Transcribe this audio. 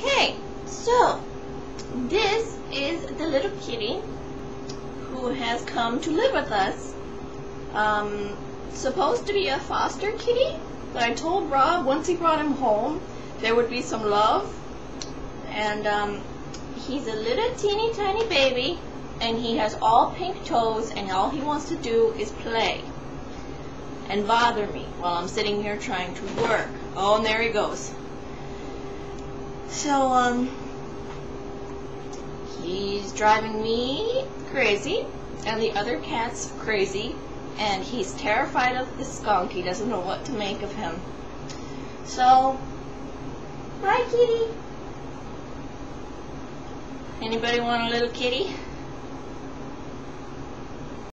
Okay, so this is the little kitty who has come to live with us. Um, supposed to be a foster kitty, but I told Rob once he brought him home there would be some love. And um, he's a little teeny tiny baby, and he has all pink toes, and all he wants to do is play and bother me while I'm sitting here trying to work. Oh, and there he goes. So, um, he's driving me crazy, and the other cat's crazy, and he's terrified of the skunk. He doesn't know what to make of him. So, hi kitty. Anybody want a little kitty?